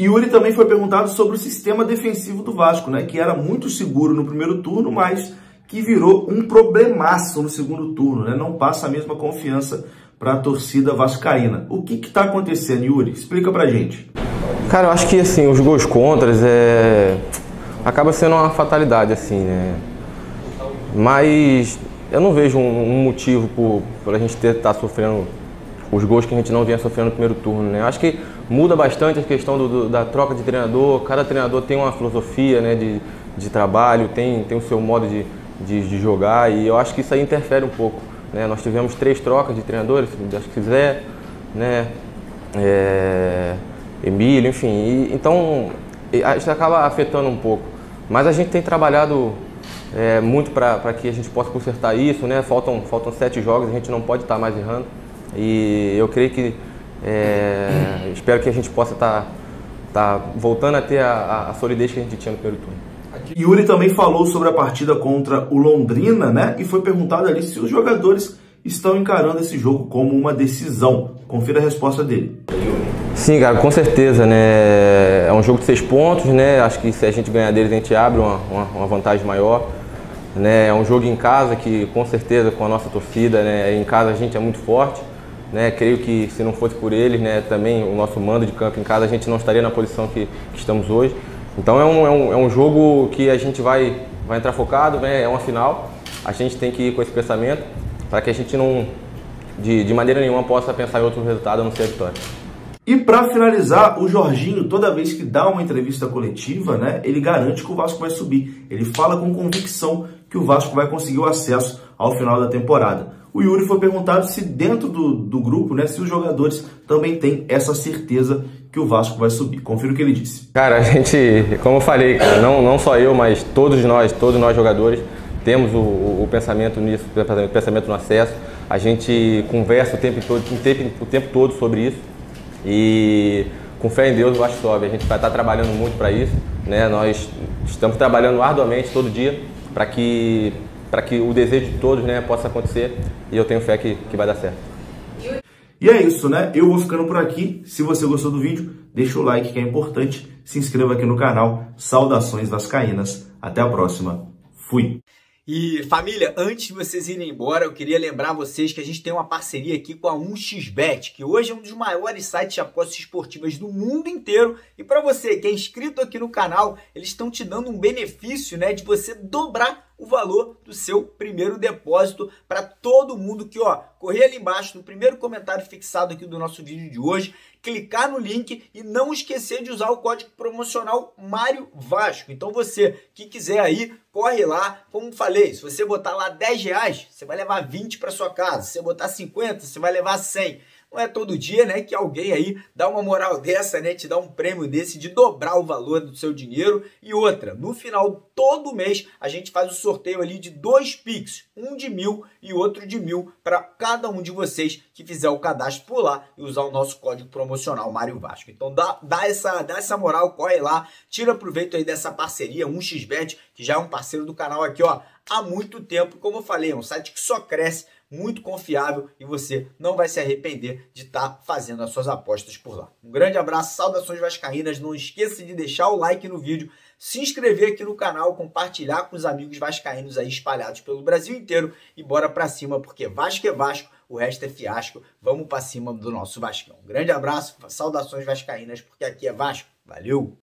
Yuri também foi perguntado sobre o sistema defensivo do Vasco, né, que era muito seguro no primeiro turno, mas que virou um problemaço no segundo turno, né? não passa a mesma confiança para a torcida vascaína. O que está acontecendo, Yuri? Explica para gente. Cara, eu acho que assim, os gols contras é... acaba sendo uma fatalidade, assim, né? Mas eu não vejo um, motivo por, por a gente estar tá sofrendo os gols que a gente não vinha sofrendo no primeiro turno, né? Acho que muda bastante a questão do, do, da troca de treinador. Cada treinador tem uma filosofia né, de, de trabalho, tem, tem o seu modo de, de, de jogar e eu acho que isso aí interfere um pouco. Né? Nós tivemos três trocas de treinadores, acho que Zé, né? É, Emílio, enfim. E, então, isso acaba afetando um pouco. Mas a gente tem trabalhado é, muito para que a gente possa consertar isso, né? Faltam, faltam sete jogos, a gente não pode estar mais errando. E eu creio que é, espero que a gente possa estar tá, tá voltando a ter a, a, solidez que a gente tinha no primeiro turno. Yuri também falou sobre a partida contra o Londrina, né? E foi perguntado ali se os jogadores estão encarando esse jogo como uma decisão. Confira a resposta dele. Sim, cara, com certeza, né? É um jogo de seis pontos, né? Acho que se a gente ganhar deles, a gente abre uma, uma, uma vantagem maior. Né? É um jogo em casa que, com certeza, com a nossa torcida, né? Em casa a gente é muito forte. Né, creio que se não fosse por eles, né, também o nosso mando de campo em casa, a gente não estaria na posição que, que estamos hoje. Então é um, é, um, é um jogo que a gente vai, vai entrar focado, né, é uma final. A gente tem que ir com esse pensamento para que a gente não, de, de maneira nenhuma, possa pensar em outro resultado a não ser a vitória. E para finalizar, o Jorginho, toda vez que dá uma entrevista coletiva, né, ele garante que o Vasco vai subir. Ele fala com convicção que o Vasco vai conseguir o acesso ao final da temporada o Yuri foi perguntado se dentro do, do grupo, né, se os jogadores também têm essa certeza que o Vasco vai subir. Confira o que ele disse. Cara, a gente, como eu falei, cara, não, não só eu, mas todos nós, todos nós jogadores, temos o, o, o pensamento nisso, o pensamento no acesso. A gente conversa o tempo, todo, o tempo, o tempo todo sobre isso. E com fé em Deus o Vasco sobe. A gente vai estar trabalhando muito para isso. Né? Nós estamos trabalhando arduamente todo dia para que para que o desejo de todos né, possa acontecer e eu tenho fé que, que vai dar certo. E é isso, né? Eu vou ficando por aqui. Se você gostou do vídeo, deixa o like que é importante. Se inscreva aqui no canal. Saudações Vascaínas. Até a próxima. Fui! E família, antes de vocês irem embora, eu queria lembrar vocês que a gente tem uma parceria aqui com a 1xBet, que hoje é um dos maiores sites de apostas esportivas do mundo inteiro. E para você que é inscrito aqui no canal, eles estão te dando um benefício, né, de você dobrar o valor do seu primeiro depósito para todo mundo que, ó, correr ali embaixo no primeiro comentário fixado aqui do nosso vídeo de hoje, clicar no link e não esquecer de usar o código promocional Mário Vasco. Então você que quiser aí, corre lá, como falei, se você botar lá 10 reais, você vai levar 20 para sua casa, se você botar 50, você vai levar 100. Não é todo dia, né, que alguém aí dá uma moral dessa, né, te dá um prêmio desse de dobrar o valor do seu dinheiro. E outra, no final todo mês a gente faz o sorteio ali de dois Pix, um de mil e outro de mil para cada um de vocês que fizer o cadastro por lá e usar o nosso código promocional Mário Vasco. Então dá, dá, essa, dá essa moral, corre lá, tira proveito aí dessa parceria, 1xBet, que já é um parceiro do canal aqui, ó, há muito tempo. Como eu falei, é um site que só cresce muito confiável e você não vai se arrepender de estar tá fazendo as suas apostas por lá. Um grande abraço, saudações vascaínas, não esqueça de deixar o like no vídeo, se inscrever aqui no canal, compartilhar com os amigos vascaínos aí espalhados pelo Brasil inteiro e bora para cima, porque Vasco é Vasco, o resto é fiasco. Vamos para cima do nosso Vascão. Um grande abraço, saudações vascaínas, porque aqui é Vasco. Valeu!